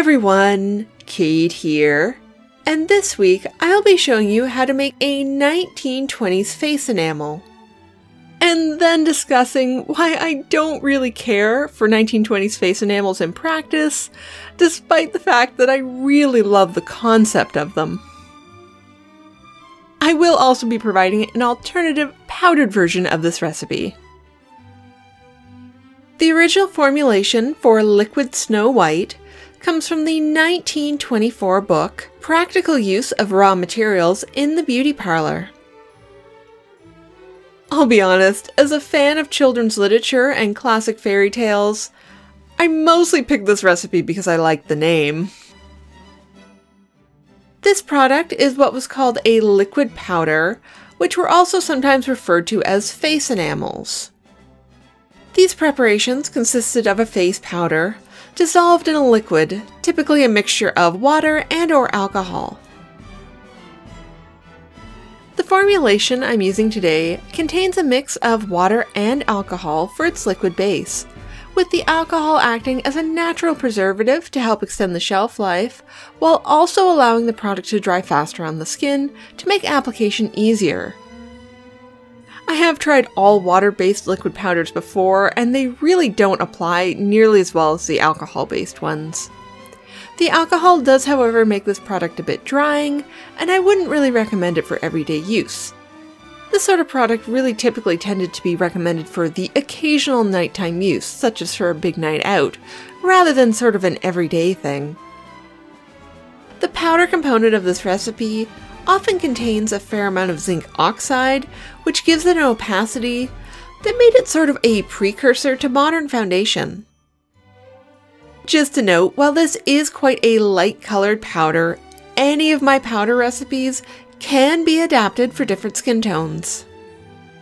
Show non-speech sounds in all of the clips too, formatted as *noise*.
everyone, Kate here. And this week I'll be showing you how to make a 1920s face enamel. And then discussing why I don't really care for 1920s face enamels in practice, despite the fact that I really love the concept of them. I will also be providing an alternative powdered version of this recipe. The original formulation for Liquid Snow White comes from the 1924 book Practical Use of Raw Materials in the Beauty Parlor. I'll be honest, as a fan of children's literature and classic fairy tales, I mostly picked this recipe because I liked the name. This product is what was called a liquid powder, which were also sometimes referred to as face enamels. These preparations consisted of a face powder, dissolved in a liquid, typically a mixture of water and or alcohol. The formulation I'm using today contains a mix of water and alcohol for its liquid base, with the alcohol acting as a natural preservative to help extend the shelf life, while also allowing the product to dry faster on the skin to make application easier. I have tried all water-based liquid powders before, and they really don't apply nearly as well as the alcohol-based ones. The alcohol does however make this product a bit drying, and I wouldn't really recommend it for everyday use. This sort of product really typically tended to be recommended for the occasional nighttime use, such as for a big night out, rather than sort of an everyday thing. The powder component of this recipe often contains a fair amount of zinc oxide, which gives it an opacity that made it sort of a precursor to modern foundation. Just a note, while this is quite a light colored powder, any of my powder recipes can be adapted for different skin tones.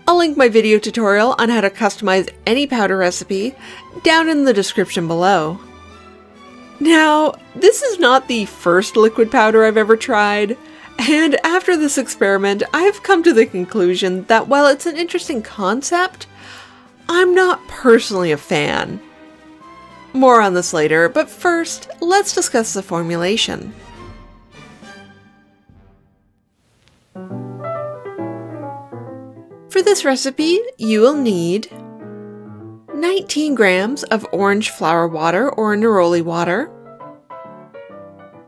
I'll link my video tutorial on how to customize any powder recipe down in the description below. Now, this is not the first liquid powder I've ever tried. And after this experiment, I've come to the conclusion that while it's an interesting concept, I'm not personally a fan. More on this later, but first, let's discuss the formulation. For this recipe, you will need 19 grams of orange flower water or neroli water,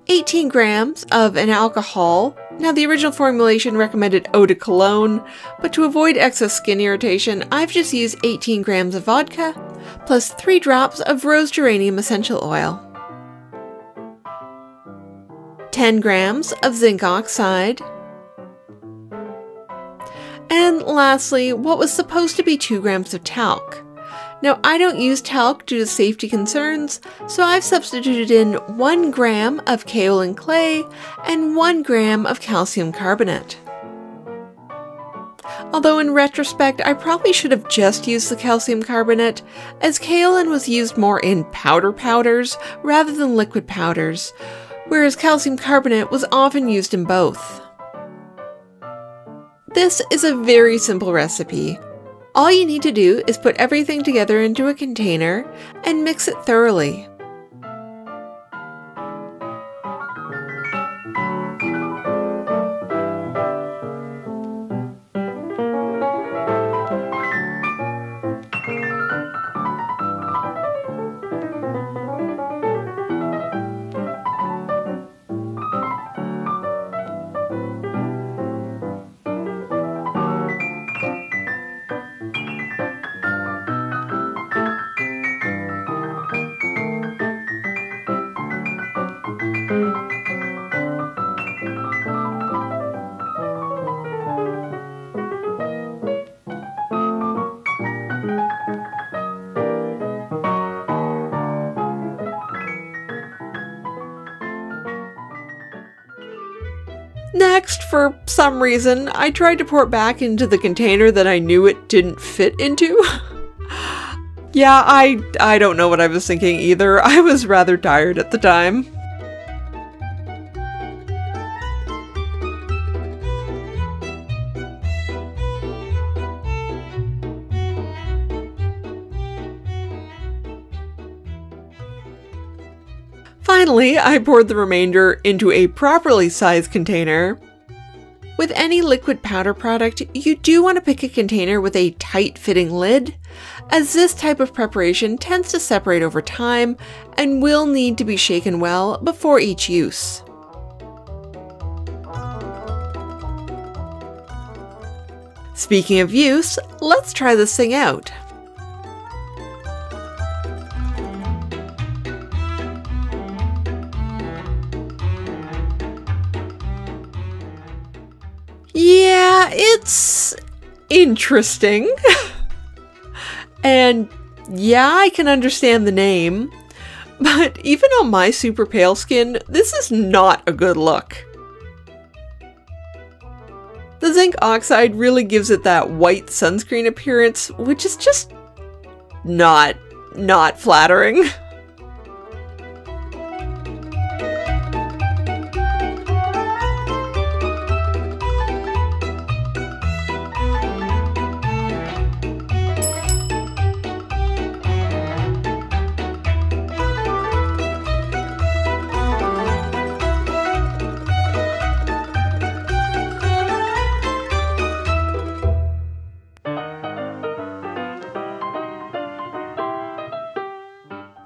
18 grams of an alcohol. Now, the original formulation recommended eau de cologne, but to avoid excess skin irritation, I've just used 18 grams of vodka, plus 3 drops of rose geranium essential oil. 10 grams of zinc oxide. And lastly, what was supposed to be 2 grams of talc. Now, I don't use talc due to safety concerns, so I've substituted in 1 gram of kaolin clay and 1 gram of calcium carbonate. Although in retrospect, I probably should have just used the calcium carbonate, as kaolin was used more in powder powders rather than liquid powders, whereas calcium carbonate was often used in both. This is a very simple recipe, all you need to do is put everything together into a container and mix it thoroughly. Some reason, I tried to pour it back into the container that I knew it didn't fit into. *laughs* yeah, I I don't know what I was thinking either. I was rather tired at the time. Finally, I poured the remainder into a properly sized container. With any liquid powder product, you do want to pick a container with a tight fitting lid, as this type of preparation tends to separate over time and will need to be shaken well before each use. Speaking of use, let's try this thing out. Yeah, it's interesting. *laughs* and yeah, I can understand the name. *laughs* But even on my super pale skin, this is not a good look. The zinc oxide really gives it that white sunscreen appearance, which is just not, not flattering. *laughs*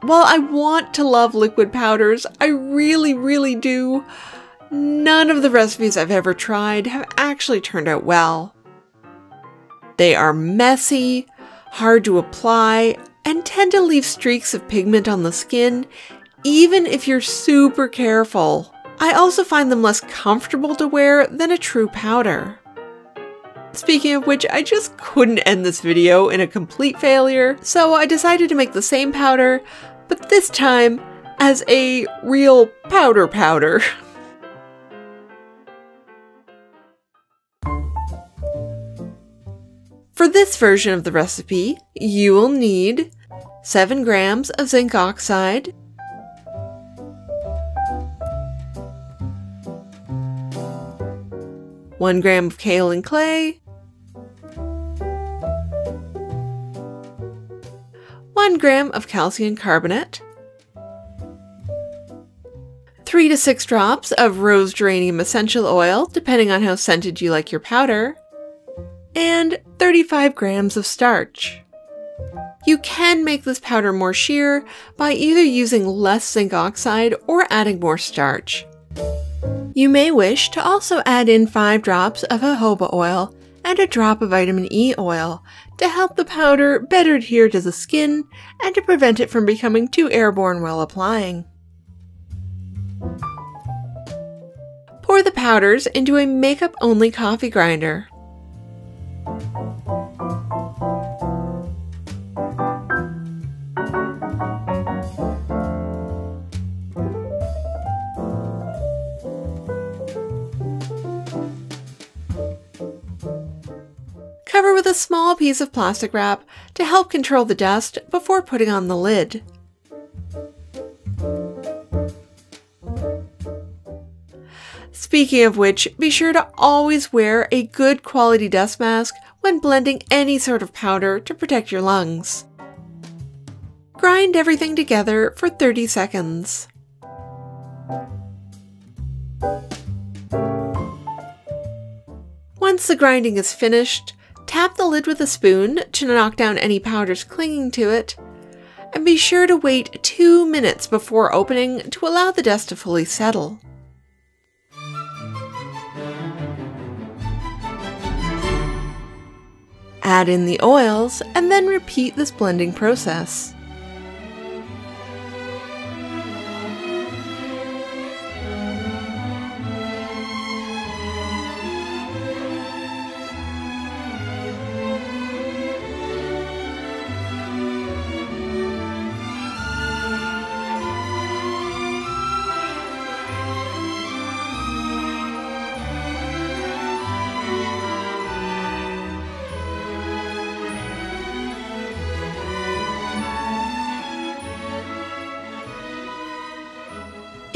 While I want to love liquid powders, I really, really do, none of the recipes I've ever tried have actually turned out well. They are messy, hard to apply, and tend to leave streaks of pigment on the skin, even if you're super careful. I also find them less comfortable to wear than a true powder. Speaking of which, I just couldn't end this video in a complete failure, so I decided to make the same powder, but this time as a real powder powder. *laughs* For this version of the recipe, you will need 7 grams of zinc oxide, one gram of kaolin clay, 1 gram of calcium carbonate, 3 to 6 drops of rose geranium essential oil, depending on how scented you like your powder, and 35 grams of starch. You can make this powder more sheer by either using less zinc oxide or adding more starch. You may wish to also add in 5 drops of jojoba oil and a drop of vitamin E oil to help the powder better adhere to the skin and to prevent it from becoming too airborne while applying. Pour the powders into a makeup only coffee grinder. With a small piece of plastic wrap to help control the dust before putting on the lid. Speaking of which, be sure to always wear a good quality dust mask when blending any sort of powder to protect your lungs. Grind everything together for 30 seconds. Once the grinding is finished, Tap the lid with a spoon to knock down any powders clinging to it, and be sure to wait two minutes before opening to allow the dust to fully settle. Add in the oils and then repeat this blending process.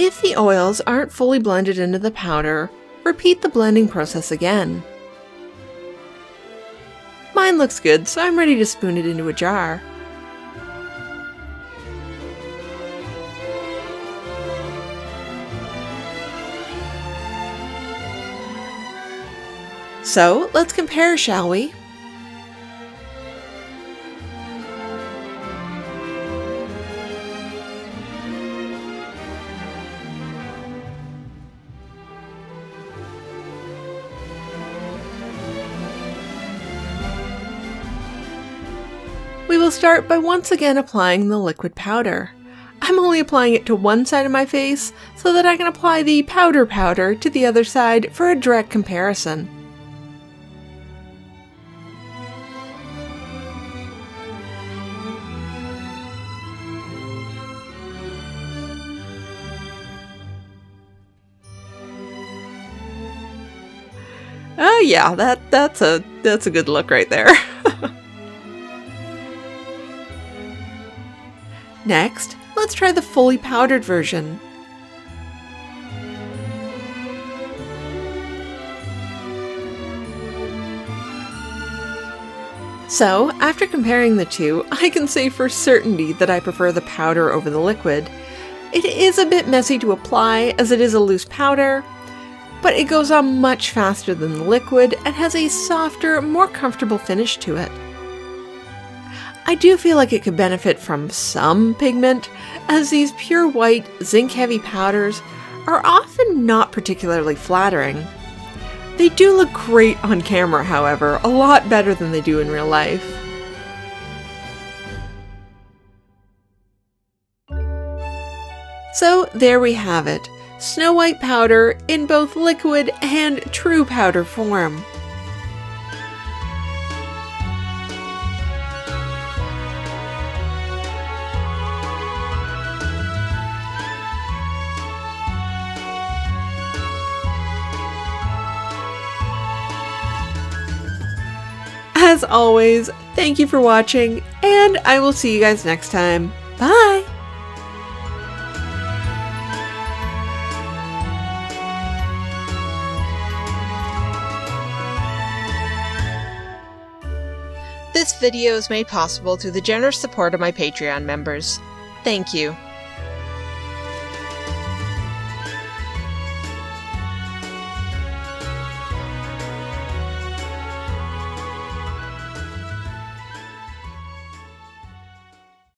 If the oils aren't fully blended into the powder, repeat the blending process again. Mine looks good, so I'm ready to spoon it into a jar. So, let's compare, shall we? We will start by once again applying the liquid powder. I'm only applying it to one side of my face so that I can apply the powder powder to the other side for a direct comparison. Oh yeah, that that's a that's a good look right there. *laughs* Next, let's try the fully powdered version. So, after comparing the two, I can say for certainty that I prefer the powder over the liquid. It is a bit messy to apply as it is a loose powder, but it goes on much faster than the liquid and has a softer, more comfortable finish to it. I do feel like it could benefit from some pigment, as these pure white, zinc heavy powders are often not particularly flattering. They do look great on camera, however, a lot better than they do in real life. So there we have it, Snow White powder in both liquid and true powder form. As always, thank you for watching, and I will see you guys next time. Bye! This video is made possible through the generous support of my Patreon members. Thank you.